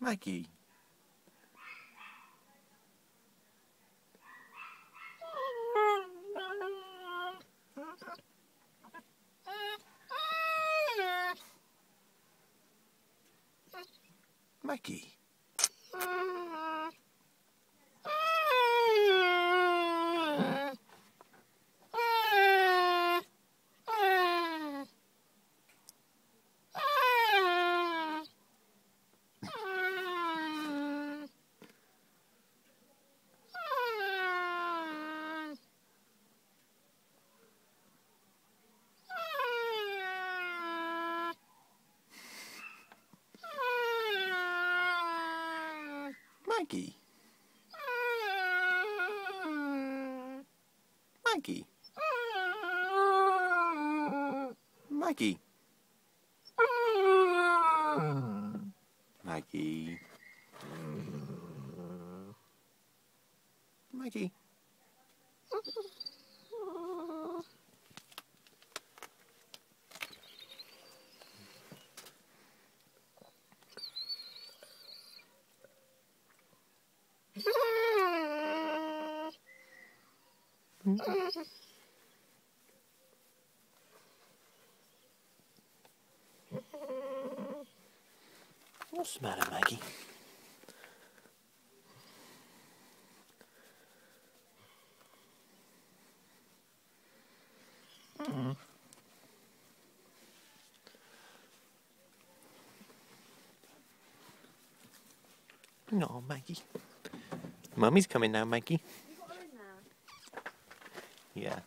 Maggie. Mikey. Maggie. Maggie. Maggie. Maggie. Maggie. Maggie. What's the matter, Maggie? Mm. No, Maggie. Mummy's coming now, Maggie. Yeah.